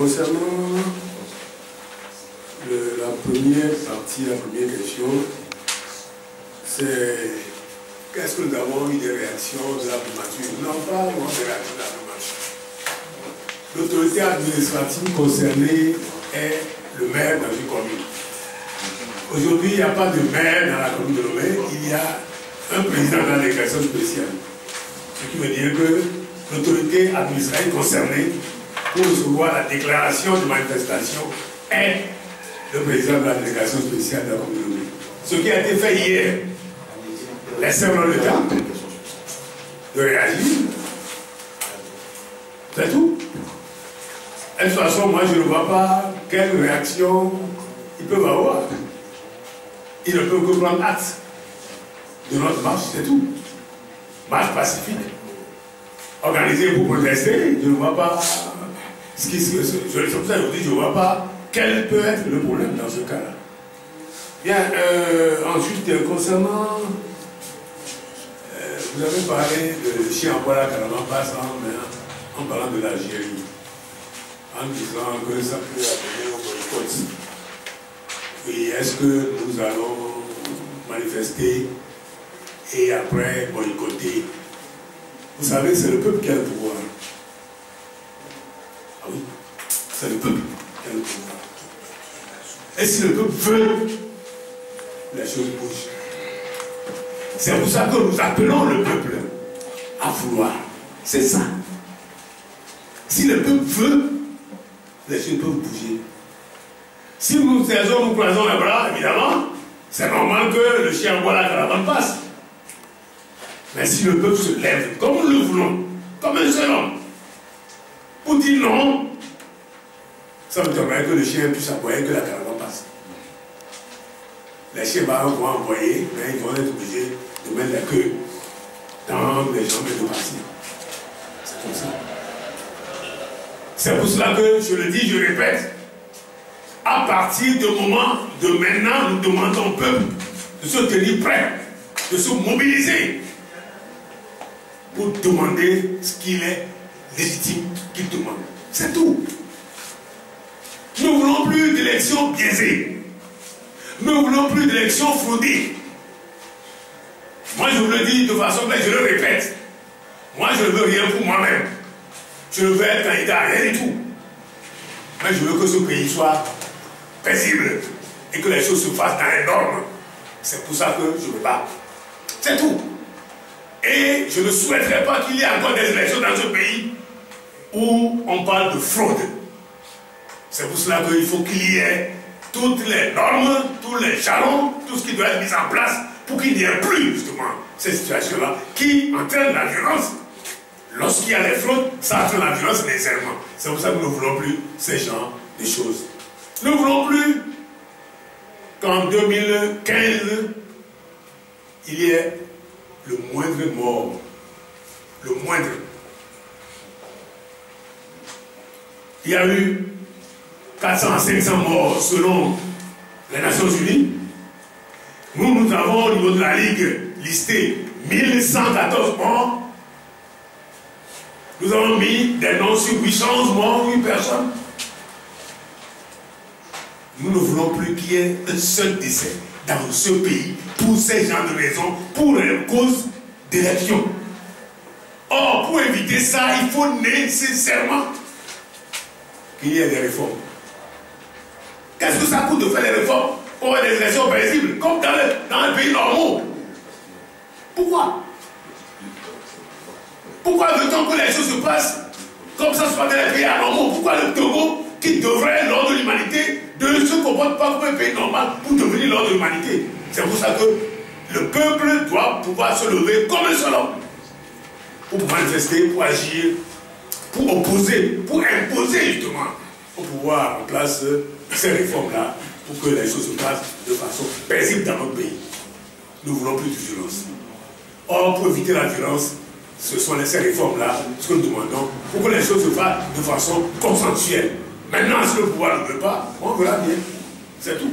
Concernant la première partie, la première question, c'est qu'est-ce que nous avons eu des réactions de la primature Non, pas vraiment des réactions de la primature. L'autorité administrative concernée est le maire dans une commune. Aujourd'hui, il n'y a pas de maire dans la commune de Lomé, il y a un président de la spéciale. Ce qui veut dire que l'autorité administrative concernée pour recevoir la déclaration de manifestation est le président de la délégation spéciale de la communauté. Ce qui a été fait hier, laissez-moi le temps de réagir. C'est tout. de toute façon, moi, je ne vois pas quelle réaction ils peuvent avoir. Ils ne peuvent que prendre acte de notre marche, c'est tout. Marche pacifique. Organisée pour protester, je ne vois pas ce qui, je, je ne vois pas quel peut être le problème dans ce cas-là. Bien, euh, ensuite, concernant, euh, vous avez parlé de chien en passant, mais en parlant de l'Algérie, en disant que ça peut amener au boycott. Oui, est-ce que nous allons manifester et après boycotter? Vous savez, c'est le peuple qui a le pouvoir. C'est le peuple qui a le pouvoir. Et si le peuple veut, les choses bougent. C'est pour ça que nous appelons le peuple à vouloir. C'est ça. Si le peuple veut, les choses peuvent bouger. Si nous sergeons, nous croisons les bras, évidemment, c'est normal que le chien voit la caravane passe. Mais si le peuple se lève, comme nous le voulons, comme un seul homme, pour dire non, ça veut dire que le chien puisse aboyer, que la caravane passe. Les chiens vont envoyer, mais ils vont être obligés de mettre la queue dans les jambes de passer. C'est comme ça. C'est pour cela que je le dis, je répète, à partir du moment de maintenant, nous demandons au peuple de se tenir prêt, de se mobiliser pour demander ce qu'il est légitime qu'il demande. C'est tout. Plus d'élections biaisées. Nous ne voulons plus d'élections fraudées. Moi, je vous le dis de façon mais je le répète. Moi, je ne veux rien pour moi-même. Je ne veux être candidat à rien du tout. Mais je veux que ce pays soit paisible et que les choses se fassent dans les normes. C'est pour ça que je me bats. C'est tout. Et je ne souhaiterais pas qu'il y ait encore des élections dans ce pays où on parle de fraude. C'est pour cela qu'il faut qu'il y ait toutes les normes, tous les jalons, tout ce qui doit être mis en place pour qu'il n'y ait plus justement ces situations-là qui entraînent la violence. Lorsqu'il y a les fraudes, ça entraîne la violence nécessairement. C'est pour ça que nous ne voulons plus ces genres de choses. Nous ne voulons plus qu'en 2015, il y ait le moindre mort. Le moindre. Il y a eu 400 500 morts selon les Nations Unies. Nous, nous avons au niveau de la Ligue listé 1114 morts. Nous avons mis des noms sur 800 morts, 8 personnes. Nous ne voulons plus qu'il y ait un seul décès dans ce pays pour ces gens de raisons, pour les causes d'élection. Or, pour éviter ça, il faut nécessairement qu'il y ait des réformes. Qu'est-ce que ça coûte de faire des réformes pour des élections paisibles, comme dans dans pays normaux Pourquoi Pourquoi veut-on que les choses se passent comme ça passe dans les pays anormaux Pourquoi le Togo, qui devrait, lors de l'humanité, ne se comporte pas comme un pays normal pour devenir l'ordre de l'humanité C'est pour ça que le peuple doit pouvoir se lever comme un seul homme pour manifester, pour agir, pour opposer, pour imposer justement au pouvoir en place ces réformes-là pour que les choses se passent de façon paisible dans notre pays. Nous voulons plus de violence. Or, pour éviter la violence, ce sont ces réformes-là, ce que nous demandons, pour que les choses se fassent de façon consensuelle. Maintenant, si le pouvoir ne veut pas, on verra bien. C'est tout.